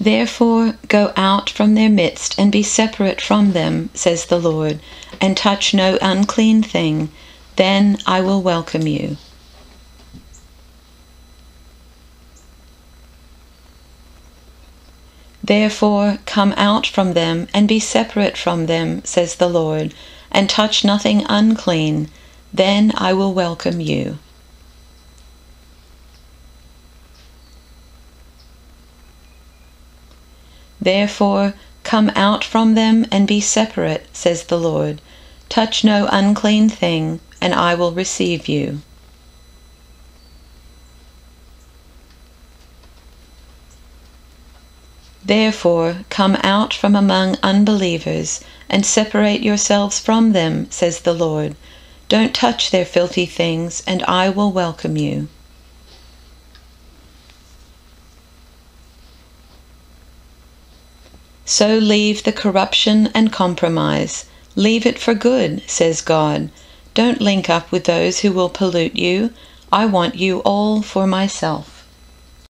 Therefore go out from their midst and be separate from them, says the Lord, and touch no unclean thing. Then I will welcome you. Therefore come out from them and be separate from them, says the Lord, and touch nothing unclean. Then I will welcome you. Therefore, come out from them and be separate, says the Lord. Touch no unclean thing, and I will receive you. Therefore, come out from among unbelievers and separate yourselves from them, says the Lord. Don't touch their filthy things, and I will welcome you. So leave the corruption and compromise. Leave it for good, says God. Don't link up with those who will pollute you. I want you all for myself.